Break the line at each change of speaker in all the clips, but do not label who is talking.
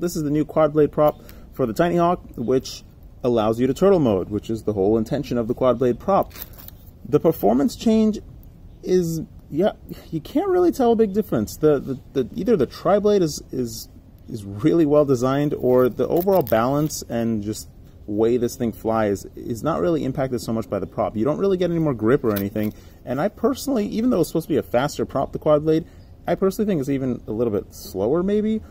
this is the new quad blade prop for the Tiny Hawk, which allows you to turtle mode, which is the whole intention of the quad blade prop. The performance change is yeah, you can't really tell a big difference. The, the, the either the tri blade is is is really well designed, or the overall balance and just way this thing flies is not really impacted so much by the prop. You don't really get any more grip or anything. And I personally, even though it's supposed to be a faster prop, the quad blade, I personally think it's even a little bit slower maybe.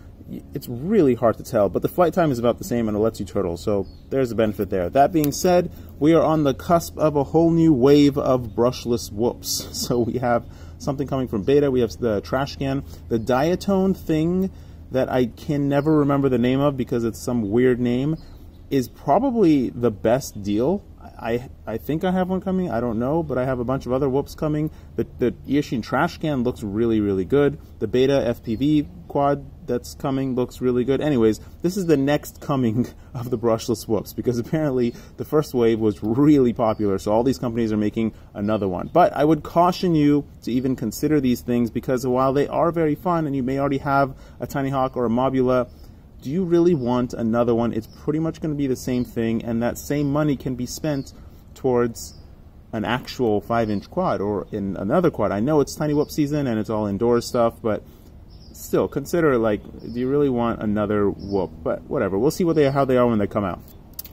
It's really hard to tell, but the flight time is about the same and it lets you turtle, so there's a benefit there. That being said, we are on the cusp of a whole new wave of brushless whoops. So we have something coming from Beta, we have the trash can, the diatone thing that I can never remember the name of because it's some weird name is probably the best deal. I I think I have one coming. I don't know, but I have a bunch of other whoops coming. The the Eachine trash can looks really really good. The Beta FPV quad that's coming looks really good. Anyways, this is the next coming of the brushless whoops because apparently the first wave was really popular. So all these companies are making another one. But I would caution you to even consider these things because while they are very fun and you may already have a Tiny Hawk or a Mobula do you really want another one? It's pretty much going to be the same thing, and that same money can be spent towards an actual 5 inch quad or in another quad. I know it's Tiny Whoop season and it's all indoor stuff, but still consider like, do you really want another whoop? But whatever, we'll see what they how they are when they come out.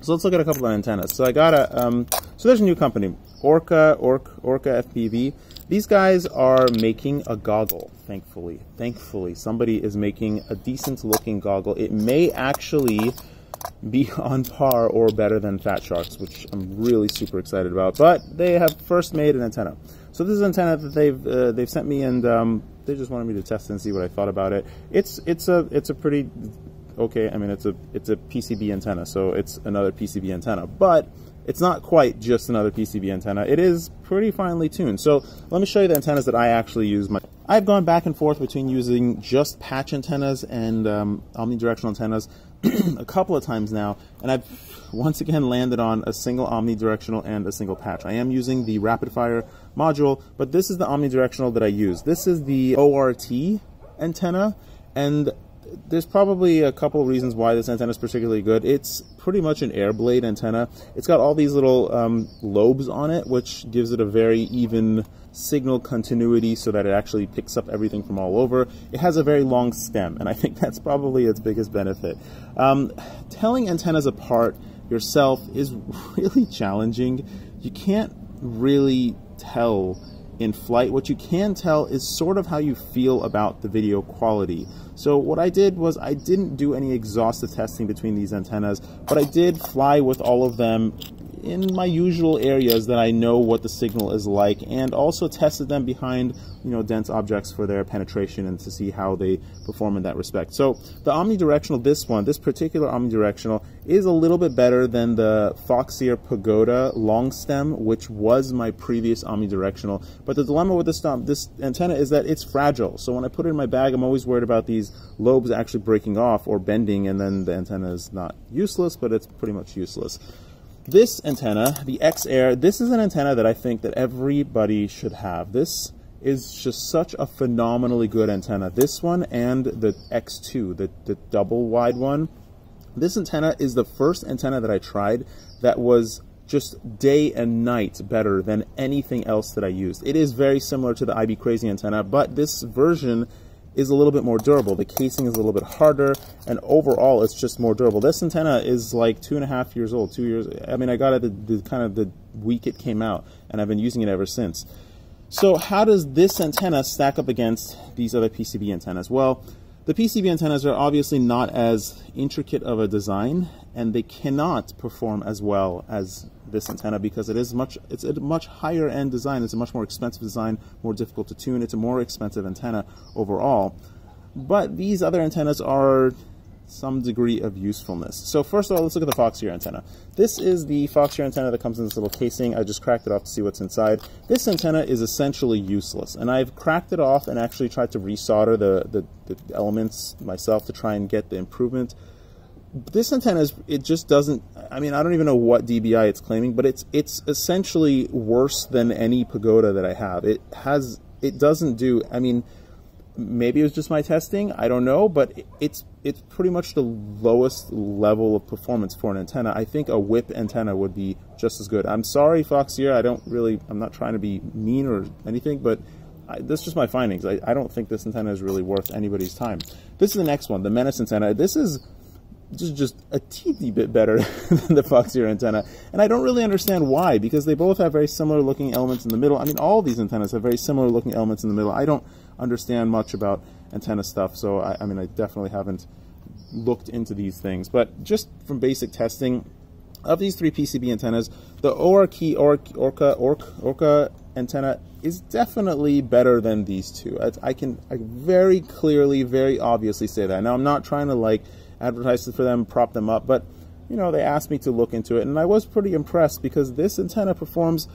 So let's look at a couple of antennas. So I got a, um, so there's a new company, Orqa, Orc, Orqa FPV. These guys are making a goggle, thankfully. Thankfully, somebody is making a decent looking goggle. It may actually be on par or better than Fat Sharks, which I'm really super excited about. But they have first made an antenna. So this is an antenna that they've uh, they've sent me, and um, they just wanted me to test and see what I thought about it. It's it's a it's a pretty okay. I mean, it's a it's a PCB antenna, so it's another PCB antenna, but it's not quite just another PCB antenna. It is pretty finely tuned. So let me show you the antennas that I actually use. My, I've gone back and forth between using just patch antennas and um, omnidirectional antennas a couple of times now, and I've once again landed on a single omnidirectional and a single patch. I am using the rapid fire module, but this is the omnidirectional that I use. This is the ORT antenna, and there's probably a couple of reasons why this antenna is particularly good. It's pretty much an air blade antenna. It's got all these little um, lobes on it, which gives it a very even signal continuity so that it actually picks up everything from all over. It has a very long stem, and I think that's probably its biggest benefit. Um, telling antennas apart yourself is really challenging. You can't really tell in flight. What you can tell is sort of how you feel about the video quality. So what I did was I didn't do any exhaustive testing between these antennas, but I did fly with all of them in my usual areas that I know what the signal is like and also tested them behind you know dense objects for their penetration and to see how they perform in that respect. So the omnidirectional, this one, this particular omnidirectional is a little bit better than the Foxeer Pagoda long stem, which was my previous omnidirectional. But the dilemma with this, um, this antenna is that it's fragile. So when I put it in my bag, I'm always worried about these lobes actually breaking off or bending and then the antenna is not useless, but it's pretty much useless. This antenna, the X-Air, this is an antenna that I think that everybody should have. This is just such a phenomenally good antenna. This one and the X2, the, the double wide one. This antenna is the first antenna that I tried that was just day and night better than anything else that I used. It is very similar to the IB Crazy antenna, but this version is a little bit more durable. The casing is a little bit harder, and overall, it's just more durable. This antenna is like two and a half years old, two years. I mean, I got it the, the kind of the week it came out, and I've been using it ever since. So how does this antenna stack up against these other PCB antennas? Well, the PCB antennas are obviously not as intricate of a design, and they cannot perform as well as this antenna because it is much it's a much higher end design. It's a much more expensive design more difficult to tune. It's a more expensive antenna overall. But these other antennas are some degree of usefulness. So first of all, let's look at the Foxeer antenna. This is the Foxeer antenna that comes in this little casing. I just cracked it off to see what's inside. This antenna is essentially useless, and I've cracked it off and actually tried to resolder the, the, the elements myself to try and get the improvement this antenna is it just doesn't I mean I don't even know what DBI it's claiming but it's it's essentially worse than any pagoda that I have it has it doesn't do I mean maybe it was just my testing. I don't know, but it's it's pretty much the lowest level of performance for an antenna. I think a whip antenna would be just as good. I'm sorry, Foxeer. I don't really. I'm not trying to be mean or anything, but I, that's just my findings. I, I don't think this antenna is really worth anybody's time. This is the next one, the Menace antenna. This is just just a teeny bit better than the Foxeer antenna. And I don't really understand why, because they both have very similar looking elements in the middle. I mean, all these antennas have very similar looking elements in the middle. I don't understand much about antenna stuff, so I, I mean, I definitely haven't looked into these things. But just from basic testing, of these three PCB antennas, the Orqa, Orqa, Orqa, Orqa antenna is definitely better than these two. I, I can I very clearly, very obviously say that. Now, I'm not trying to like advertise for them, prop them up, but you know, they asked me to look into it, and I was pretty impressed because this antenna performs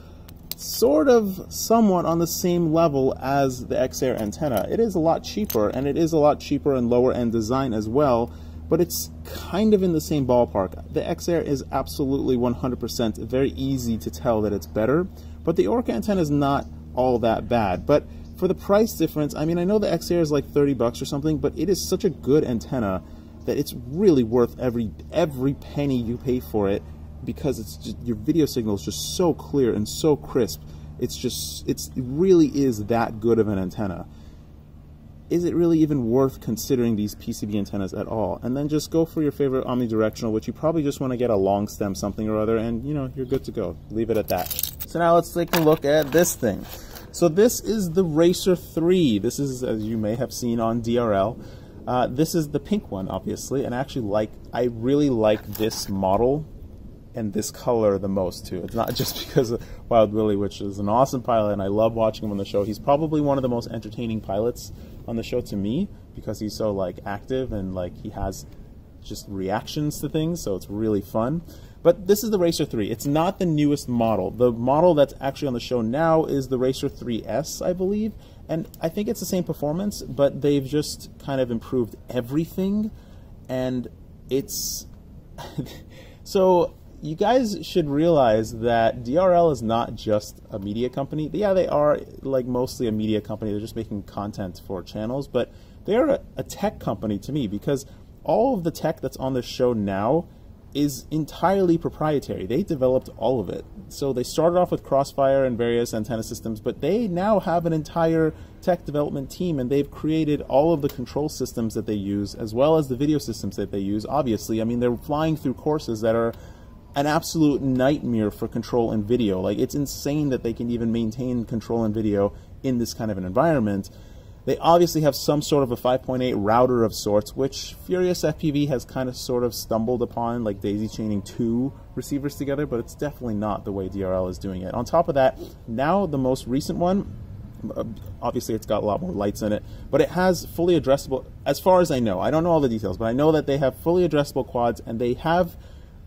sort of somewhat on the same level as the X-Air antenna. It is a lot cheaper, and it is a lot cheaper and lower end design as well, but it's kind of in the same ballpark. The X-Air is absolutely 100% very easy to tell that it's better, but the Orqa antenna is not all that bad. But for the price difference, I mean, I know the X-Air is like 30 bucks or something, but it is such a good antenna that it's really worth every every penny you pay for it because it's just, your video signal is just so clear and so crisp. It's just it's it really is that good of an antenna. Is it really even worth considering these PCB antennas at all? And then just go for your favorite omnidirectional, which you probably just want to get a long stem something or other, and you know you're good to go. Leave it at that. So now let's take a look at this thing. So this is the Racer 3. This is, as you may have seen on DRL, uh, this is the pink one, obviously, and I actually like, I really like this model and this color the most too. It's not just because of Wild Willie, which is an awesome pilot, and I love watching him on the show. He's probably one of the most entertaining pilots on the show to me because he's so like active and like he has just reactions to things, so it's really fun. But this is the Racer 3. It's not the newest model. The model that's actually on the show now is the Racer 3S, I believe, and I think it's the same performance, but they've just kind of improved everything. And it's. so you guys should realize that DRL is not just a media company. Yeah, they are like mostly a media company. They're just making content for channels, but they're a, a tech company to me because all of the tech that's on the show now is entirely proprietary. They developed all of it. So they started off with Crossfire and various antenna systems, but they now have an entire tech development team and they've created all of the control systems that they use as well as the video systems that they use. Obviously, I mean, they're flying through courses that are an absolute nightmare for control and video. Like, it's insane that they can even maintain control and video in this kind of an environment. They obviously have some sort of a 5.8 router of sorts, which Furious FPV has kind of sort of stumbled upon, like daisy chaining two receivers together, but it's definitely not the way DRL is doing it. On top of that, now the most recent one, uh, obviously it's got a lot more lights in it, but it has fully addressable, as far as I know, I don't know all the details, but I know that they have fully addressable quads and they have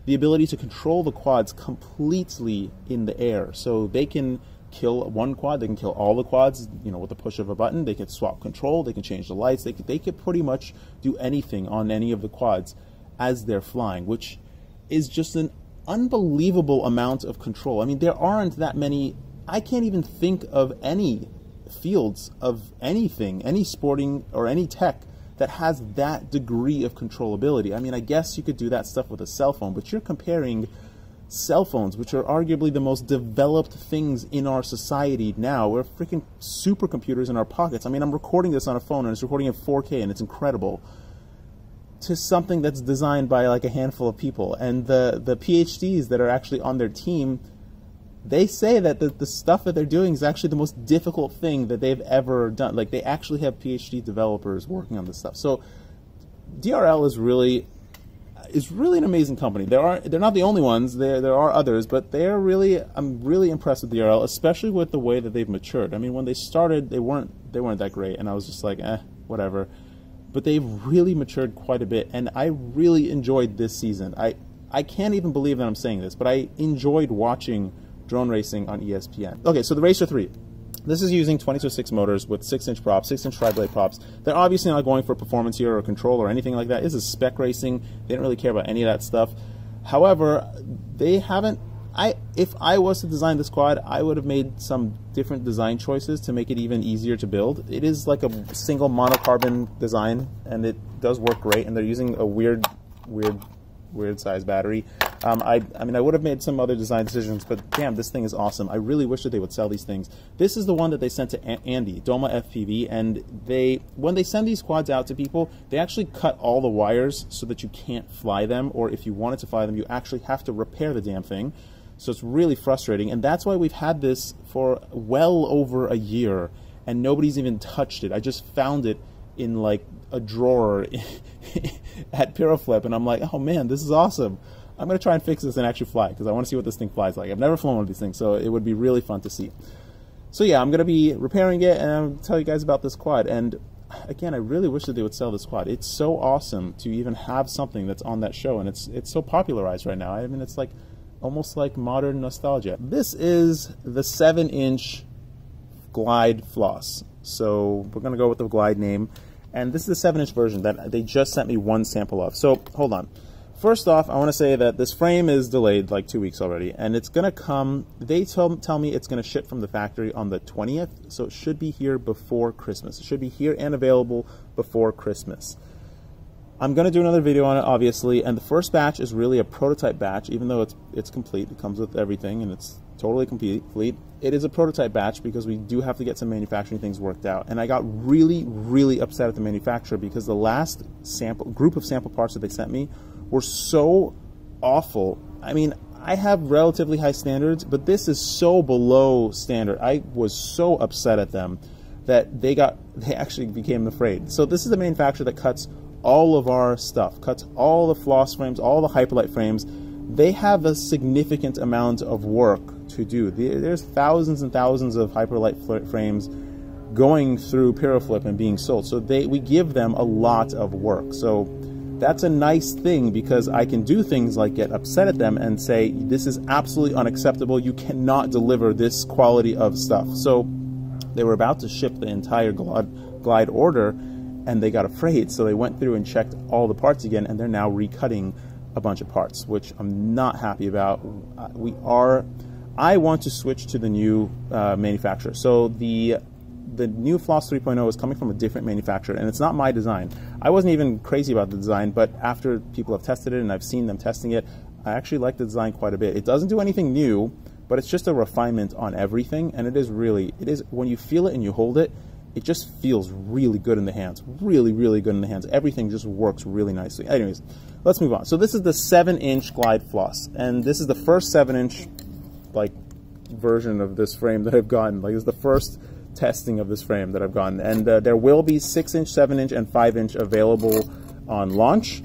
the ability to control the quads completely in the air. So they can kill one quad, they can kill all the quads, you know, with the push of a button. They can swap control, they can change the lights, they could, they could pretty much do anything on any of the quads as they're flying, which is just an unbelievable amount of control. I mean, there aren't that many, I can't even think of any fields of anything, any sporting or any tech that has that degree of controllability. I mean, I guess you could do that stuff with a cell phone, but you're comparing cell phones, which are arguably the most developed things in our society now. We're freaking supercomputers in our pockets. I mean, I'm recording this on a phone and it's recording in 4K and it's incredible. To something that's designed by like a handful of people. And the, the PhDs that are actually on their team, they say that the, the stuff that they're doing is actually the most difficult thing that they've ever done. Like, they actually have PhD developers working on this stuff. So, DRL is really is really an amazing company. There are they're not the only ones. There there are others, but they're really I'm really impressed with DRL, especially with the way that they've matured. I mean, when they started, they weren't they weren't that great, and I was just like, eh, whatever. But they've really matured quite a bit, and I really enjoyed this season. I I can't even believe that I'm saying this, but I enjoyed watching drone racing on ESPN. Okay, so the Racer 3. This is using 22.6 motors with 6-inch props, 6-inch tri-blade props. They're obviously not going for performance here or control or anything like that. This is spec racing. They don't really care about any of that stuff. However, they haven't... I if I was to design this quad, I would have made some different design choices to make it even easier to build. It is like a single monocarbon design, and it does work great. And they're using a weird, weird, weird size battery. Um, I, I mean, I would have made some other design decisions, but damn, this thing is awesome. I really wish that they would sell these things. This is the one that they sent to Andy, Doma FPV, and they, when they send these quads out to people, they actually cut all the wires so that you can't fly them, or if you wanted to fly them, you actually have to repair the damn thing. So it's really frustrating. And that's why we've had this for well over a year and nobody's even touched it. I just found it in like a drawer at Piroflip and I'm like, oh man, this is awesome. I'm going to try and fix this and actually fly because I want to see what this thing flies like. I've never flown one of these things, so it would be really fun to see. So yeah, I'm going to be repairing it and I'll tell you guys about this quad. And again, I really wish that they would sell this quad. It's so awesome to even have something that's on that show, and it's it's so popularized right now. I mean, it's like almost like modern nostalgia. This is the 7 inch Glide Floss. So we're going to go with the Glide name. And this is the 7 inch version that they just sent me one sample of. So hold on. First off, I want to say that this frame is delayed like two weeks already, and it's going to come, they tell, tell me it's going to ship from the factory on the 20th, so it should be here before Christmas. It should be here and available before Christmas. I'm going to do another video on it, obviously, and the first batch is really a prototype batch, even though it's it's complete. It comes with everything, and it's totally complete. It is a prototype batch because we do have to get some manufacturing things worked out. And I got really, really upset at the manufacturer because the last sample group of sample parts that they sent me were so awful. I mean, I have relatively high standards, but this is so below standard. I was so upset at them that they got they actually became afraid. So this is the manufacturer that cuts all of our stuff, cuts all the floss frames, all the Hyperlite frames. They have a significant amount of work to do. There's thousands and thousands of Hyperlite frames going through Piroflip and being sold. So they we give them a lot of work. So that's a nice thing because I can do things like get upset at them and say, this is absolutely unacceptable. You cannot deliver this quality of stuff. So they were about to ship the entire glide order and they got afraid. So they went through and checked all the parts again, and they're now recutting a bunch of parts, which I'm not happy about. Uh, we are. I want to switch to the new uh, manufacturer. So the the new Floss 3.0 is coming from a different manufacturer, and it's not my design. I wasn't even crazy about the design, but after people have tested it and I've seen them testing it, I actually like the design quite a bit. It doesn't do anything new, but it's just a refinement on everything, and it is really, it is when you feel it and you hold it, it just feels really good in the hands. Really, really good in the hands. Everything just works really nicely. Anyways, let's move on. So this is the 7-inch glide floss, and this is the first 7-inch like version of this frame that I've gotten. Like, it's the first testing of this frame that I've gotten. And uh, there will be 6-inch, 7-inch, and 5-inch available on launch,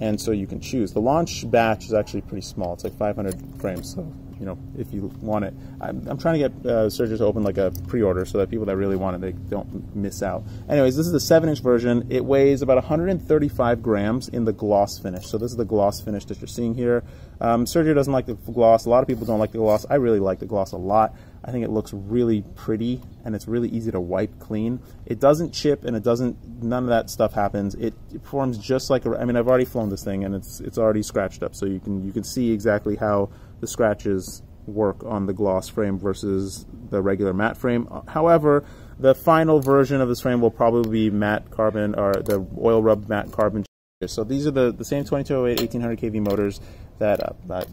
and so you can choose. The launch batch is actually pretty small. It's like 500 frames, so you know, if you want it. I'm, I'm trying to get uh, Sergio to open like a pre-order so that people that really want it, they don't miss out. Anyways, this is the 7-inch version. It weighs about 135 grams in the gloss finish. So this is the gloss finish that you're seeing here. Um, Sergio doesn't like the gloss. A lot of people don't like the gloss. I really like the gloss a lot. I think it looks really pretty and it's really easy to wipe clean. It doesn't chip and it doesn't, none of that stuff happens. It, it forms just like a, I mean, I've already flown this thing and it's, it's already scratched up. So you can, you can see exactly how the scratches work on the gloss frame versus the regular matte frame. However, the final version of this frame will probably be matte carbon or the oil rub matte carbon. So these are the, the same 2208 1800 kV motors that, uh, that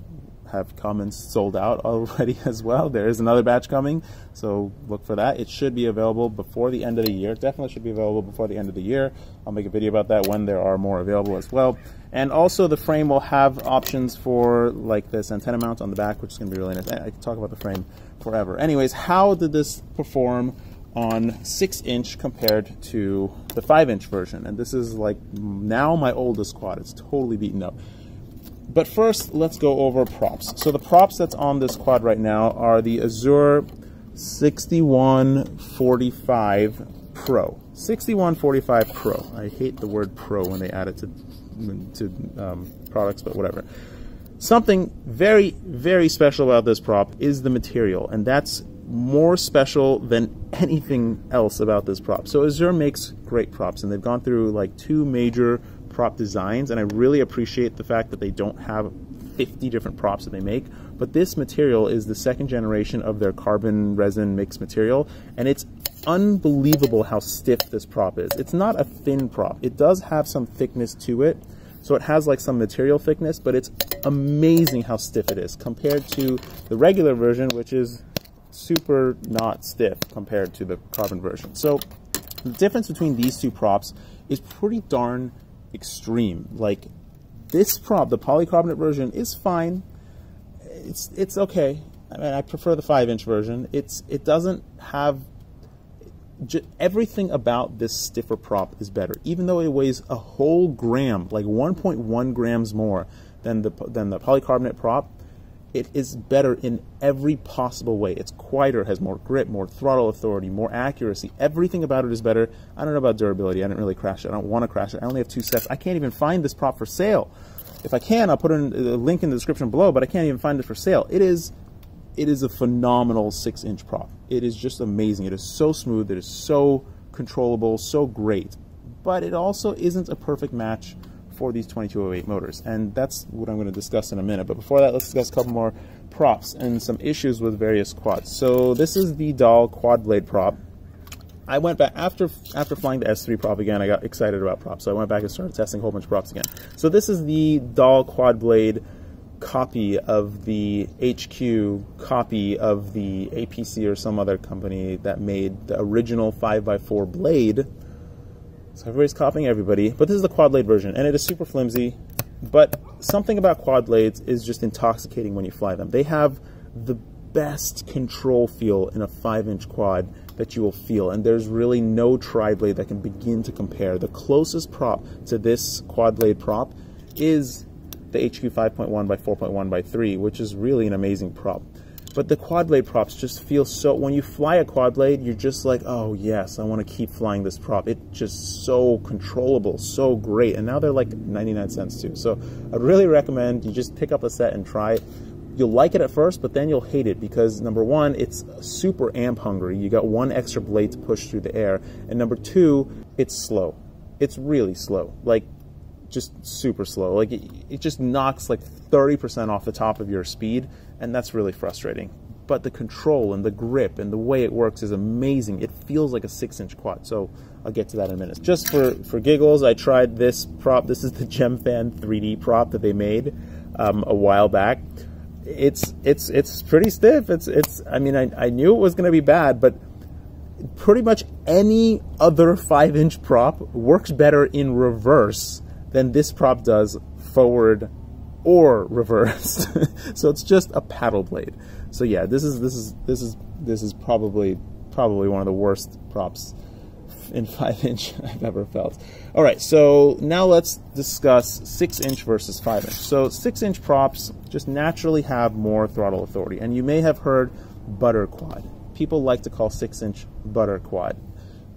have come and sold out already as well. There is another batch coming, so look for that. It should be available before the end of the year. definitely should be available before the end of the year. I'll make a video about that when there are more available as well. And also the frame will have options for like this antenna mount on the back, which is going to be really nice. I can talk about the frame forever. Anyways, how did this perform on 6 inch compared to the 5 inch version? And this is like now my oldest quad. It's totally beaten up. But first, let's go over props. So the props that's on this quad right now are the Azure 6145 Pro. 6145 Pro. I hate the word Pro when they add it to, to um, products, but whatever. Something very, very special about this prop is the material, and that's more special than anything else about this prop. So Azure makes great props, and they've gone through like two major prop designs, and I really appreciate the fact that they don't have 50 different props that they make. But this material is the second generation of their carbon resin mix material, and it's unbelievable how stiff this prop is. It's not a thin prop. It does have some thickness to it, so it has like some material thickness, but it's amazing how stiff it is compared to the regular version, which is super not stiff compared to the carbon version. So the difference between these two props is pretty darn extreme. Like this prop, the polycarbonate version, is fine. It's it's okay. I mean, I prefer the five inch version. It's it doesn't have everything about this stiffer prop is better, even though it weighs a whole gram, like 1.1 grams more than the than the polycarbonate prop. It is better in every possible way. It's quieter, has more grip, more throttle authority, more accuracy. Everything about it is better. I don't know about durability. I didn't really crash it. I don't want to crash it. I only have two sets. I can't even find this prop for sale. If I can, I'll put in a link in the description below, but I can't even find it for sale. It is it is a phenomenal six inch prop. It is just amazing. It is so smooth. It is so controllable, so great. But it also isn't a perfect match for these 2208 motors. And that's what I'm going to discuss in a minute. But before that, let's discuss a couple more props and some issues with various quads. So this is the DAL quad blade prop. I went back after after flying the S3 prop again. I got excited about props, so I went back and started testing a whole bunch of props again. So this is the DAL quad blade copy of the HQ copy of the APC or some other company that made the original 5x4 blade. So everybody's copying everybody, but this is the quad blade version, and it is super flimsy. But something about quad blades is just intoxicating when you fly them. They have the best control feel in a 5-inch quad that you will feel, and there's really no tri-blade that can begin to compare. The closest prop to this quad blade prop is the HQ 5.1 by 4.1 by 3, which is really an amazing prop. But the quad blade props just feel so, when you fly a quad blade, you're just like, oh yes, I want to keep flying this prop. It's just so controllable, so great. And now they're like 99 cents too. So I'd really recommend you just pick up a set and try it. You'll like it at first, but then you'll hate it because number one, it's super amp hungry. You got one extra blade to push through the air. And number two, it's slow. It's really slow. Like just super slow. Like it, it just knocks like 30% off the top of your speed, and that's really frustrating. But the control and the grip and the way it works is amazing. It feels like a six inch quad. So I'll get to that in a minute. Just for, for giggles, I tried this prop. This is the Gemfan 3D prop that they made um, a while back. It's it's it's pretty stiff. It's it's. I mean, I, I knew it was going to be bad, but pretty much any other five inch prop works better in reverse than this prop does forward or reversed. so it's just a paddle blade. So yeah, this is this is this is this is probably probably one of the worst props in five inch I've ever felt. All right, so now let's discuss six inch versus five inch. So six inch props just naturally have more throttle authority, and you may have heard butter quad. People like to call six inch butter quad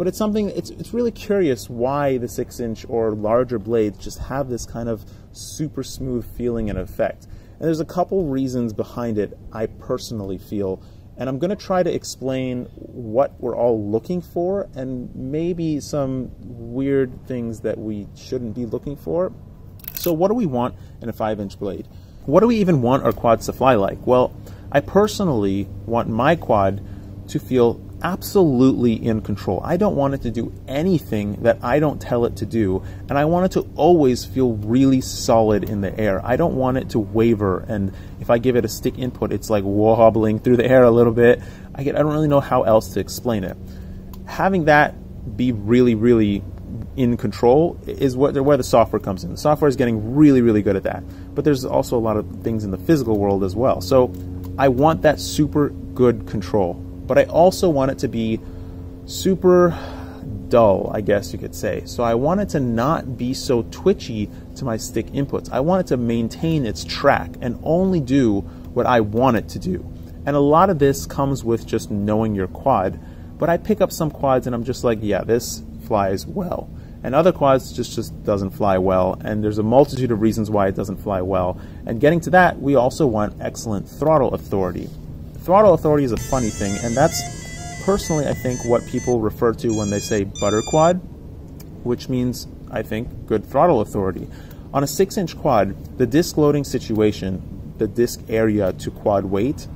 but it's something it's it's really curious why the six inch or larger blades just have this kind of super smooth feeling and effect. And there's a couple reasons behind it I personally feel, and I'm going to try to explain what we're all looking for and maybe some weird things that we shouldn't be looking for. So what do we want in a 5 inch blade? What do we even want our quads to fly like? Well, I personally want my quad to feel absolutely in control. I don't want it to do anything that I don't tell it to do, and I want it to always feel really solid in the air. I don't want it to waver, and if I give it a stick input, it's like wobbling through the air a little bit. I, get, I don't really know how else to explain it. Having that be really, really in control is what, where the software comes in. The software is getting really, really good at that. But there's also a lot of things in the physical world as well. So I want that super good control but I also want it to be super dull, I guess you could say. So I want it to not be so twitchy to my stick inputs. I want it to maintain its track and only do what I want it to do. And a lot of this comes with just knowing your quad. But I pick up some quads and I'm just like, yeah, this flies well. And other quads just, just doesn't fly well. And there's a multitude of reasons why it doesn't fly well. And getting to that, we also want excellent throttle authority throttle authority is a funny thing, and that's personally, I think, what people refer to when they say butter quad, which means, I think, good throttle authority. On a 6 inch quad, the disc loading situation, the disc area to quad weight,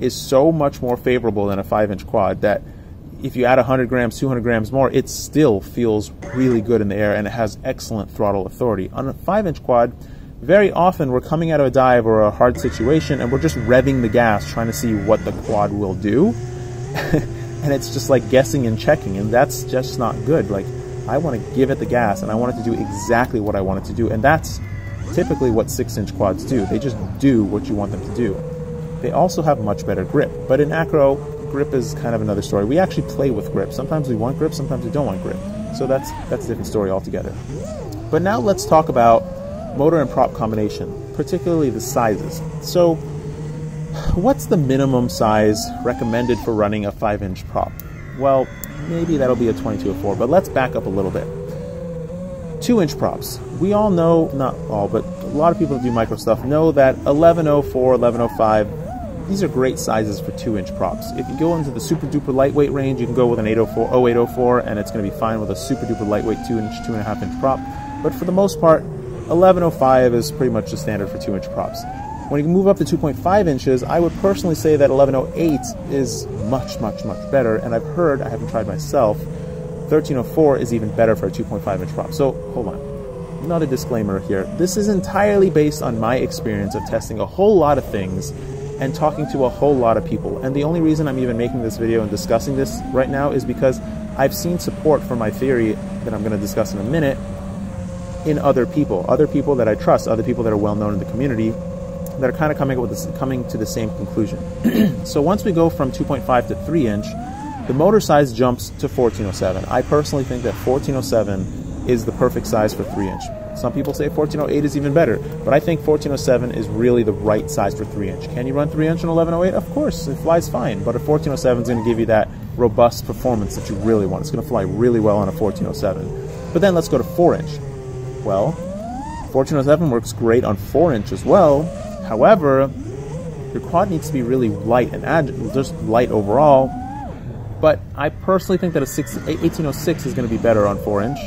is so much more favorable than a 5 inch quad that if you add 100 grams, 200 grams more, it still feels really good in the air and it has excellent throttle authority. On a 5 inch quad, very often we're coming out of a dive or a hard situation and we're just revving the gas trying to see what the quad will do. and it's just like guessing and checking, and that's just not good. Like, I want to give it the gas and I want it to do exactly what I want it to do, and that's typically what 6 inch quads do. They just do what you want them to do. They also have much better grip, but in acro, grip is kind of another story. We actually play with grip. Sometimes we want grip, sometimes we don't want grip. So that's that's a different story altogether. But now let's talk about motor and prop combination, particularly the sizes. So, what's the minimum size recommended for running a 5 inch prop? Well, maybe that'll be a 2204, but let's back up a little bit. 2 inch props. We all know, not all, but a lot of people who do micro stuff know that 1104, 1105, these are great sizes for 2 inch props. If you go into the super duper lightweight range, you can go with an 804, 0804, and it's going to be fine with a super duper lightweight 2 inch, 2.5 inch prop. But for the most part, 1105 is pretty much the standard for 2 inch props. When you move up to 2.5 inches, I would personally say that 1108 is much, much, much better. And I've heard, I haven't tried myself, 1304 is even better for a 2.5 inch prop. So hold on. Another disclaimer here. This is entirely based on my experience of testing a whole lot of things and talking to a whole lot of people. And the only reason I'm even making this video and discussing this right now is because I've seen support for my theory that I'm going to discuss in a minute in other people, other people that I trust, other people that are well known in the community that are kind of coming up with this, coming to the same conclusion. so once we go from 2.5 to 3 inch, the motor size jumps to 1407. I personally think that 1407 is the perfect size for 3 inch. Some people say 1408 is even better, but I think 1407 is really the right size for 3 inch. Can you run 3 inch on 1108? Of course, it flies fine, but a 1407 is going to give you that robust performance that you really want. It's going to fly really well on a 1407. But then let's go to 4 inch. Well, 1407 works great on 4 inch as well. However, your quad needs to be really light and just light overall. But I personally think that a 6, 1806 is going to be better on 4 inch,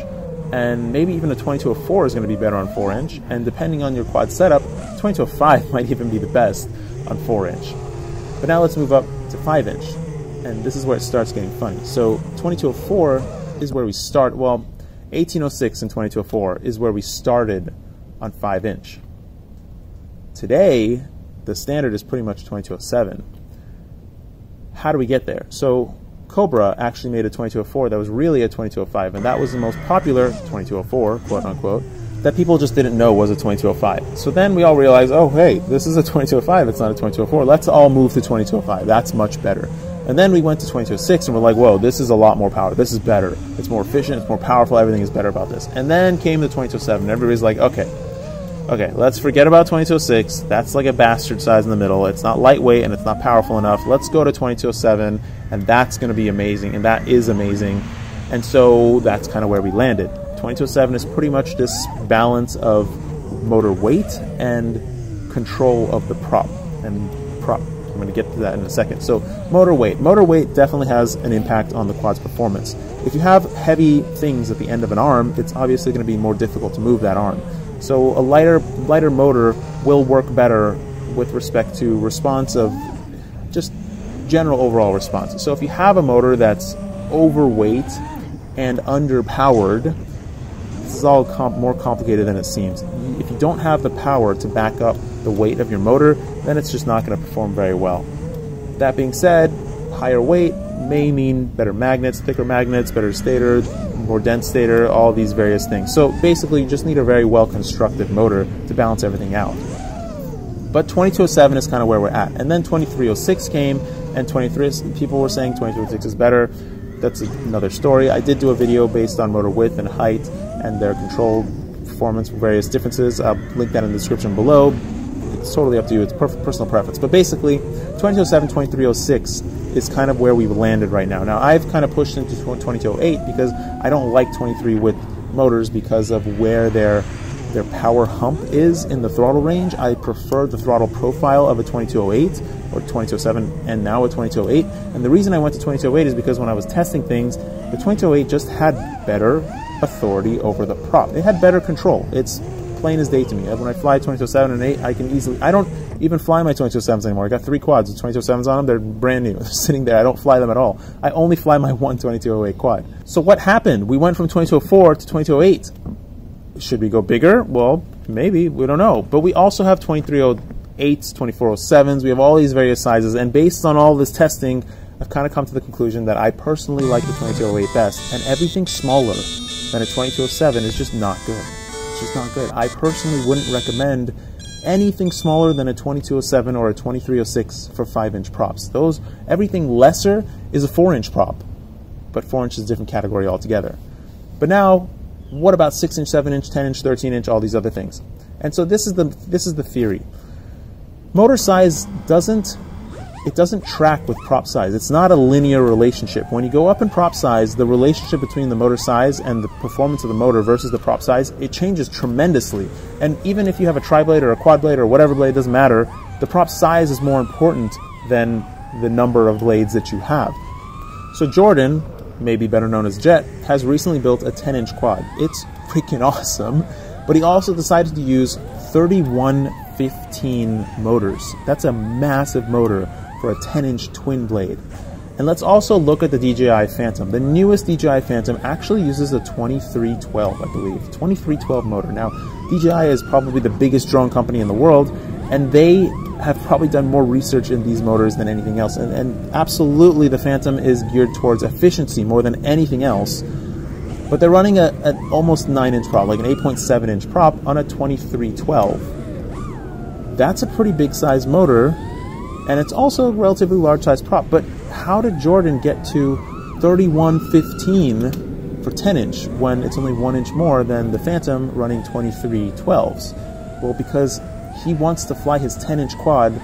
and maybe even a 2204 is going to be better on 4 inch. And depending on your quad setup, 2205 might even be the best on 4 inch. But now let's move up to 5 inch, and this is where it starts getting funny. So 2204 is where we start. Well, 1806 and 2204 is where we started on 5 inch. Today, the standard is pretty much 2207. How do we get there? So, Cobra actually made a 2204 that was really a 2205, and that was the most popular 2204, quote unquote, that people just didn't know was a 2205. So then we all realized, oh, hey, this is a 2205, it's not a 2204. Let's all move to 2205. That's much better. And then we went to 2206 and we're like, whoa, this is a lot more power. This is better. It's more efficient. It's more powerful. Everything is better about this. And then came the 2207. Everybody's like, okay, okay, let's forget about 2206. That's like a bastard size in the middle. It's not lightweight and it's not powerful enough. Let's go to 2207 and that's going to be amazing. And that is amazing. And so that's kind of where we landed. 2207 is pretty much this balance of motor weight and control of the prop and prop I'm going to get to that in a second. So motor weight. Motor weight definitely has an impact on the quad's performance. If you have heavy things at the end of an arm, it's obviously going to be more difficult to move that arm. So a lighter lighter motor will work better with respect to response of just general overall response. So if you have a motor that's overweight and underpowered, this is all comp more complicated than it seems. If you don't have the power to back up the weight of your motor, then it's just not going to perform very well. That being said, higher weight may mean better magnets, thicker magnets, better stator, more dense stator, all these various things. So basically, you just need a very well constructed motor to balance everything out. But 2207 is kind of where we're at. And then 2306 came, and 23 people were saying 2306 is better. That's another story. I did do a video based on motor width and height and their control performance, various differences. I'll link that in the description below it's totally up to you. It's personal preference. But basically, 2207, 2306 is kind of where we've landed right now. Now, I've kind of pushed into 2208 because I don't like 23 with motors because of where their their power hump is in the throttle range. I prefer the throttle profile of a 2208 or 2207 and now a 2208. And the reason I went to 2208 is because when I was testing things, the 2208 just had better authority over the prop. It had better control. It's plain as day to me. When I fly 2207 and 8, I can easily. I don't even fly my 2207s anymore. I got three quads with 2207s on them. They're brand new. They're sitting there. I don't fly them at all. I only fly my one 2208 quad. So what happened? We went from 2204 to 2208. Should we go bigger? Well, maybe. We don't know. But we also have 2308s, 2407s. We have all these various sizes. And based on all this testing, I've kind of come to the conclusion that I personally like the 2208 best. And everything smaller than a 2207 is just not good. It's just not good. I personally wouldn't recommend anything smaller than a 2207 or a 2306 for 5 inch props. Those everything lesser is a 4 inch prop, but 4 inch is a different category altogether. But now, what about 6 inch, 7 inch, 10 inch, 13 inch, all these other things? And so this is the this is the theory. Motor size doesn't it doesn't track with prop size. It's not a linear relationship. When you go up in prop size, the relationship between the motor size and the performance of the motor versus the prop size, it changes tremendously. And even if you have a tri-blade or a quad blade or whatever blade, doesn't matter, the prop size is more important than the number of blades that you have. So Jordan, maybe better known as Jet, has recently built a 10-inch quad. It's freaking awesome, but he also decided to use 3115 motors. That's a massive motor for a 10 inch twin blade. And let's also look at the DJI Phantom. The newest DJI Phantom actually uses a 2312, I believe. 2312 motor. Now, DJI is probably the biggest drone company in the world, and they have probably done more research in these motors than anything else. And, and absolutely, the Phantom is geared towards efficiency more than anything else. But they're running a, an almost 9 inch prop, like an 8.7 inch prop, on a 2312. That's a pretty big size motor and it's also a relatively large size prop. But how did Jordan get to 3115 for 10 inch when it's only one inch more than the Phantom running 2312s? Well, because he wants to fly his 10 inch quad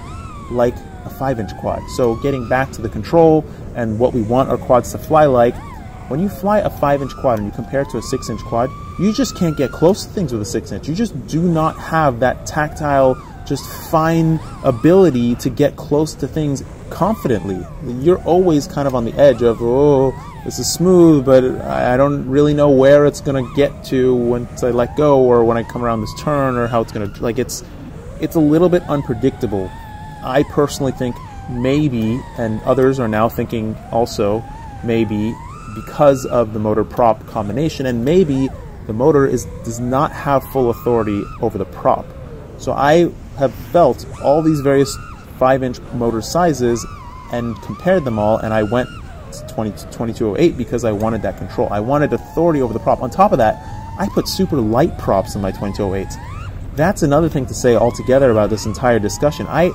like a 5 inch quad. So, getting back to the control and what we want our quads to fly like, when you fly a 5 inch quad and you compare it to a 6 inch quad, you just can't get close to things with a 6 inch. You just do not have that tactile just fine ability to get close to things confidently. You're always kind of on the edge of, oh, this is smooth, but I don't really know where it's going to get to once I let go or when I come around this turn or how it's going to, like, it's, it's a little bit unpredictable. I personally think maybe, and others are now thinking also, maybe because of the motor prop combination, and maybe the motor is does not have full authority over the prop. So I have felt all these various 5 inch motor sizes and compared them all, and I went to 20, 2208 because I wanted that control. I wanted authority over the prop. On top of that, I put super light props in my 2208s. That's another thing to say altogether about this entire discussion. I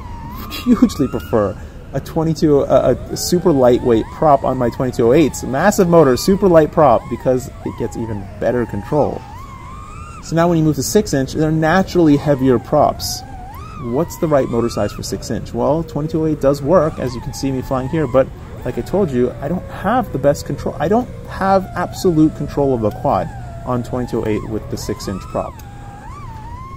hugely prefer a 22 a, a super lightweight prop on my 2208s. Massive motor, super light prop because it gets even better control. So now when you move to 6 inch, they're naturally heavier props what's the right motor size for 6 inch? Well, 2208 does work, as you can see me flying here, but like I told you, I don't have the best control. I don't have absolute control of the quad on 2208 with the 6 inch prop.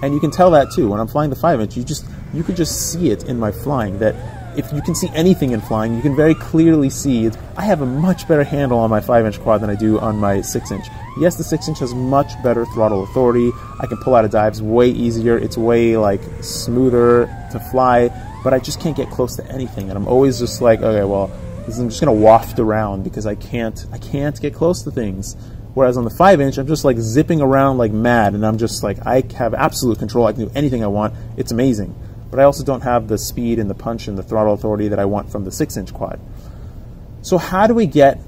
And you can tell that too. When I'm flying the 5 inch, you just you could just see it in my flying that if you can see anything in flying, you can very clearly see I have a much better handle on my 5 inch quad than I do on my 6 inch. Yes, the 6 inch has much better throttle authority. I can pull out of dives way easier. It's way like smoother to fly, but I just can't get close to anything. And I'm always just like, okay, well, I'm just gonna waft around because I can't I can't get close to things. Whereas on the 5 inch, I'm just like zipping around like mad, and I'm just like, I have absolute control. I can do anything I want. It's amazing but I also don't have the speed and the punch and the throttle authority that I want from the 6 inch quad. So, how do we get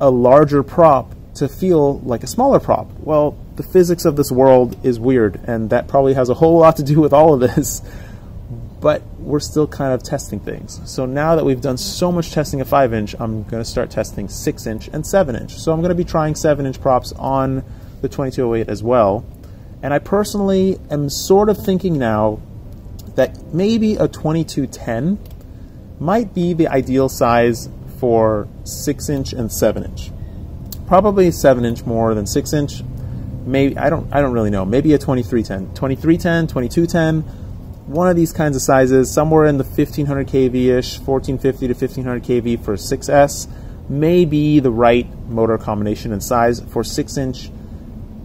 a larger prop to feel like a smaller prop? Well, the physics of this world is weird, and that probably has a whole lot to do with all of this. But we're still kind of testing things. So now that we've done so much testing of 5 inch, I'm going to start testing 6 inch and 7 inch. So I'm going to be trying 7 inch props on the 2208 as well. And I personally am sort of thinking now that maybe a 2210 might be the ideal size for 6 inch and 7 inch. Probably 7 inch more than 6 inch. Maybe I don't I don't really know. Maybe a 2310. 2310, 2210, one of these kinds of sizes, somewhere in the 1500 kV-ish, 1450 to 1500 kV for 6S may be the right motor combination and size for 6 inch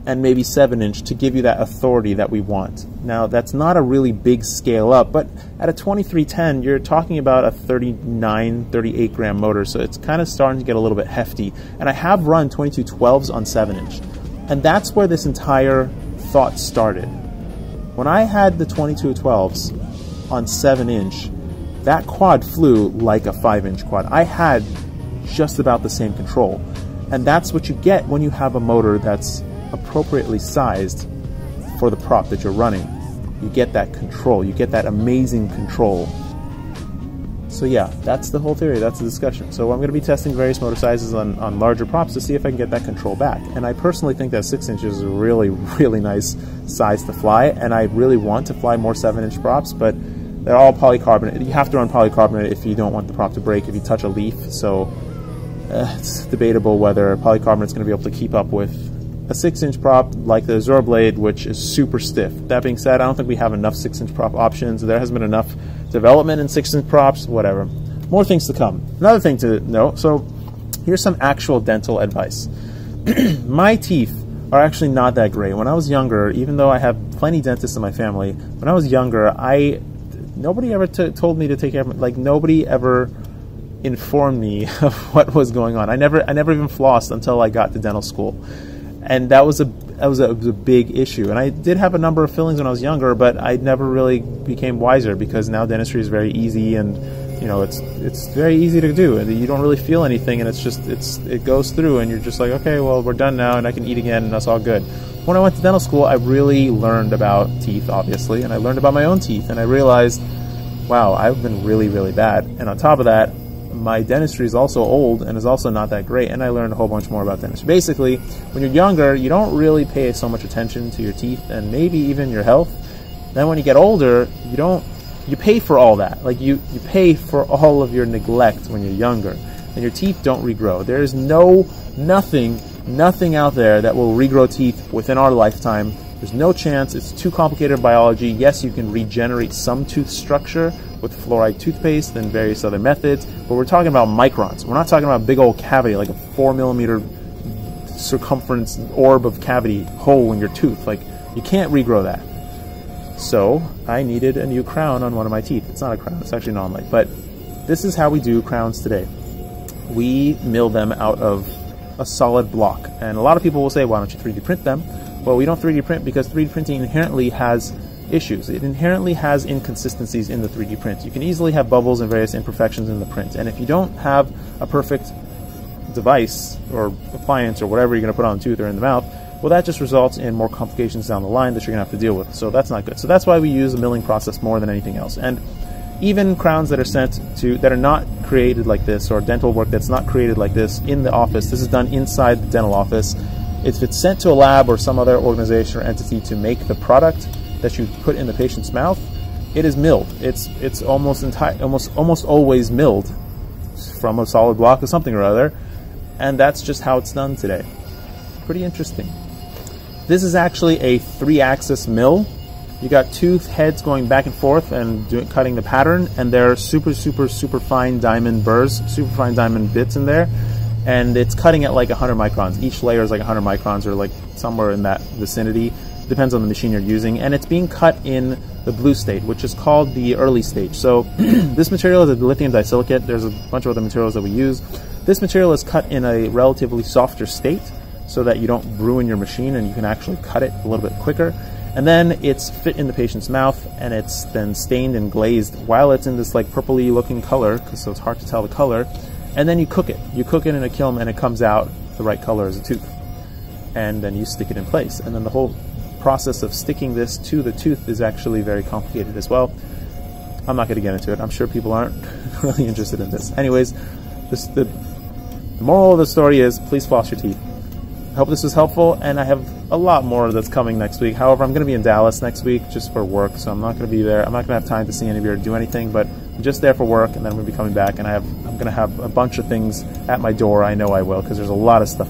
and maybe 7 inch to give you that authority that we want. Now, that's not a really big scale up, but at a 2310, you're talking about a 39, 38 gram motor, so it's kind of starting to get a little bit hefty. And I have run 2212s on 7 inch, and that's where this entire thought started. When I had the 2212s on 7 inch, that quad flew like a 5 inch quad. I had just about the same control. And that's what you get when you have a motor that's appropriately sized for the prop that you're running. You get that control, you get that amazing control. So yeah, that's the whole theory, that's the discussion. So I'm going to be testing various motor sizes on, on larger props to see if I can get that control back. And I personally think that 6 inches is a really, really nice size to fly, and I really want to fly more 7 inch props, but they're all polycarbonate. You have to run polycarbonate if you don't want the prop to break if you touch a leaf, so uh, it's debatable whether polycarbonate is going to be able to keep up with a 6 inch prop like the Azure Blade, which is super stiff. That being said, I don't think we have enough 6 inch prop options. There hasn't been enough development in 6 inch props, whatever. More things to come. Another thing to note so here's some actual dental advice. my teeth are actually not that great. When I was younger, even though I have plenty dentists in my family, when I was younger, I nobody ever told me to take care of like nobody ever informed me of what was going on. I never I never even flossed until I got to dental school and that was a that was a, was a, big issue. And I did have a number of fillings when I was younger, but I never really became wiser because now dentistry is very easy and you know it's it's very easy to do and you don't really feel anything and it's just it's it goes through and you're just like okay well we're done now and I can eat again and that's all good. When I went to dental school, I really learned about teeth, obviously, and I learned about my own teeth, and I realized, wow, I've been really, really bad. And on top of that, my dentistry is also old and is also not that great, and I learned a whole bunch more about dentistry. Basically, when you're younger, you don't really pay so much attention to your teeth and maybe even your health. Then when you get older, you don't you pay for all that. Like you you pay for all of your neglect when you're younger, and your teeth don't regrow. There is no nothing nothing out there that will regrow teeth within our lifetime. There's no chance. It's too complicated biology. Yes, you can regenerate some tooth structure, with fluoride toothpaste and various other methods, but we're talking about microns. We're not talking about a big old cavity, like a four millimeter circumference orb of cavity hole in your tooth. Like, you can't regrow that. So, I needed a new crown on one of my teeth. It's not a crown, it's actually an onlay, but this is how we do crowns today. We mill them out of a solid block. And a lot of people will say, why don't you 3D print them? Well, we don't 3D print because 3D printing inherently has issues. It inherently has inconsistencies in the 3D print. You can easily have bubbles and various imperfections in the print. And if you don't have a perfect device or appliance or whatever you're going to put on the tooth or in the mouth, well, that just results in more complications down the line that you're going to have to deal with. So that's not good. So that's why we use the milling process more than anything else. And even crowns that are sent to that are not created like this or dental work that's not created like this in the office, this is done inside the dental office. If it's sent to a lab or some other organization or entity to make the product, that you put in the patient's mouth, it is milled. It's it's almost entire, almost almost always milled from a solid block of something or other, and that's just how it's done today. Pretty interesting. This is actually a three-axis mill. You got two heads going back and forth and doing, cutting the pattern, and they're super, super, super fine diamond burrs, super fine diamond bits in there, and it's cutting at like 100 microns. Each layer is like 100 microns, or like somewhere in that vicinity depends on the machine you're using, and it's being cut in the blue state, which is called the early stage. So this material is a lithium disilicate. There's a bunch of other materials that we use. This material is cut in a relatively softer state so that you don't ruin your machine and you can actually cut it a little bit quicker. And then it's fit in the patient's mouth and it's then stained and glazed while it's in this like purpley looking color, so it's hard to tell the color. And then you cook it. You cook it in a kiln and it comes out the right color as a tooth. And then you stick it in place. And then the whole process of sticking this to the tooth is actually very complicated as well. I'm not going to get into it. I'm sure people aren't really interested in this. Anyways, this, the, the moral of the story is please floss your teeth. I hope this was helpful, and I have a lot more that's coming next week. However, I'm going to be in Dallas next week just for work, so I'm not going to be there. I'm not going to have time to see any of you or do anything, but I'm just there for work, and then I'm going to be coming back, and I have I'm going to have a bunch of things at my door. I know I will because there's a lot of stuff